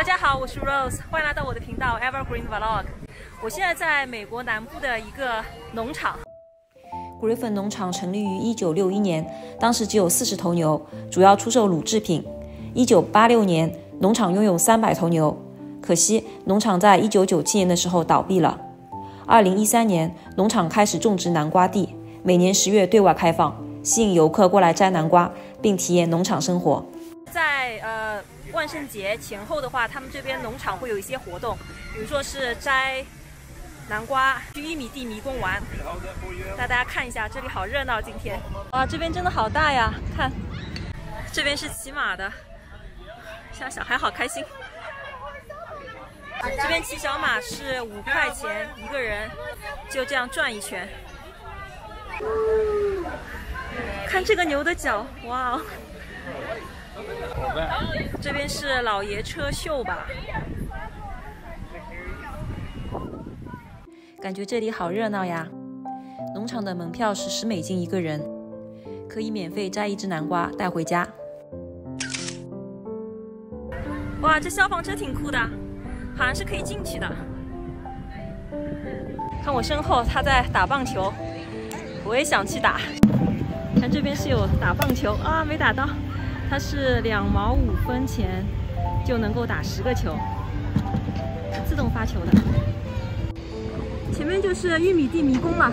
大家好，我是 Rose，欢迎来到我的频道 Evergreen Vlog。我现在在美国南部的一个农场。Griffin 农场成立于1961年，当时只有40头牛，主要出售乳制品。1986年，农场拥有300头牛，可惜农场在1997年的时候倒闭了。2013年，农场开始种植南瓜地，每年十月对外开放，吸引游客过来摘南瓜，并体验农场生活。在呃万圣节前后的话，他们这边农场会有一些活动，比如说是摘。南瓜去玉米地迷宫玩，带大家看一下，这里好热闹。今天哇，这边真的好大呀！看，这边是骑马的，现在小孩好开心。这边骑小马是五块钱一个人，就这样转一圈。看这个牛的脚，哇哦！这边是老爷车秀吧？感觉这里好热闹呀！农场的门票是十美金一个人，可以免费摘一只南瓜带回家。哇，这消防车挺酷的，好像是可以进去的。看我身后，他在打棒球，我也想去打。看这边是有打棒球啊，没打到。它是两毛五分钱就能够打十个球，自动发球的。前面就是玉米地迷宫了。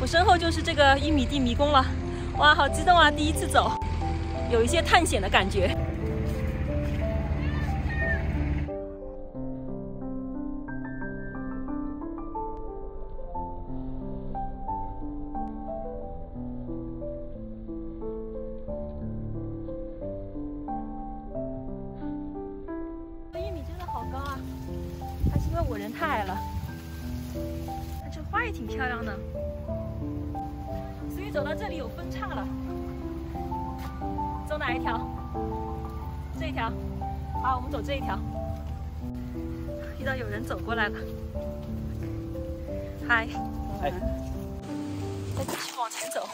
我身后就是这个玉米地迷宫了，哇，好激动啊！第一次走，有一些探险的感觉。太矮了，看这花也挺漂亮的，所以走到这里有分叉了。走哪一条？这一条。好，我们走这一条。遇到有人走过来了，嗨。嗨。再继续往前走。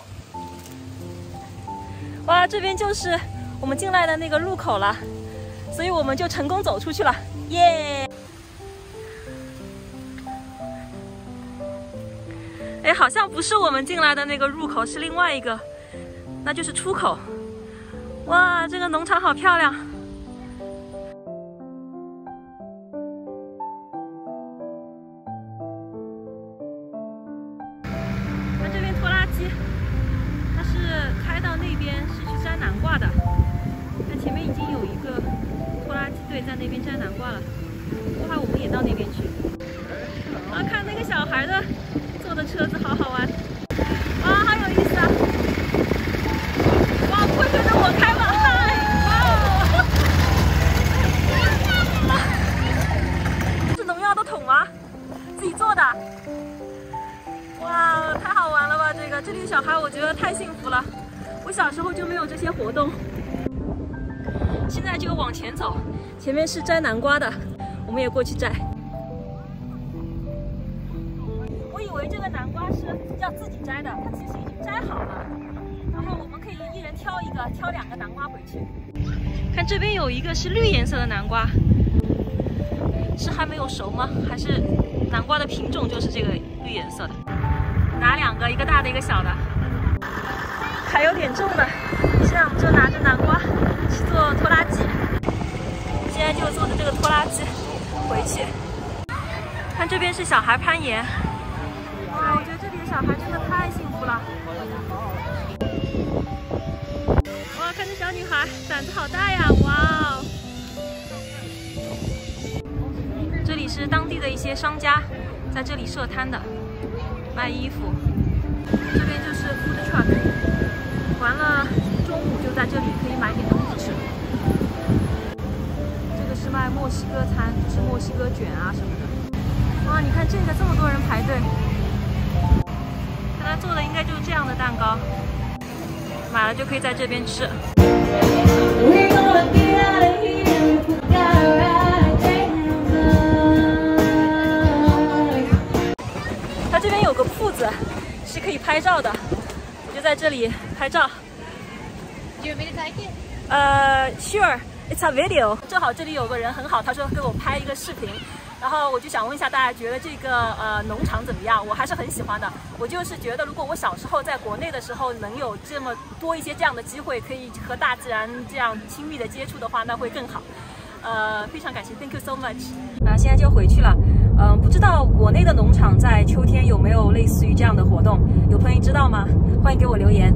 哇，这边就是我们进来的那个路口了，所以我们就成功走出去了，耶！好像不是我们进来的那个入口，是另外一个，那就是出口。哇，这个农场好漂亮！看这边拖拉机，它是开到那边是去摘南瓜的。看前面已经有一个拖拉机队在那边摘南瓜了，不怕我们也到那边去。啊，看那个小孩的。的车子好好玩，哇，好有意思啊！哇，不会跟着我开吗？哇！是农药的桶吗？自己做的？哇，太好玩了吧！这个这里的小孩我觉得太幸福了。我小时候就没有这些活动。现在就往前走，前面是摘南瓜的，我们也过去摘。自己摘的，它其实已经摘好了，然后我们可以一人挑一个，挑两个南瓜回去。看这边有一个是绿颜色的南瓜，是还没有熟吗？还是南瓜的品种就是这个绿颜色的？拿两个，一个大的，一个小的，还有点重呢。现在我们就拿着南瓜去做拖拉机，现在就坐着这个拖拉机回去。看这边是小孩攀岩。小孩真的太幸福了。哇，看这小女孩胆子好大呀！哇哦，这里是当地的一些商家在这里设摊的，卖衣服。这边就是 food truck，完了中午就在这里可以买点东西吃。这个是卖墨西哥餐，是墨西哥卷啊什么的。哇，你看这个这么多人排队。就是这样的蛋糕，买了就可以在这边吃。它这边有个铺子，是可以拍照的，我就在这里拍照。呃，Sure，it's a video。正好这里有个人很好，他说给我拍一个视频。然后我就想问一下大家，觉得这个呃农场怎么样？我还是很喜欢的。我就是觉得，如果我小时候在国内的时候能有这么多一些这样的机会，可以和大自然这样亲密的接触的话，那会更好。呃，非常感谢，Thank you so much。那现在就回去了。嗯，不知道国内的农场在秋天有没有类似于这样的活动？有朋友知道吗？欢迎给我留言。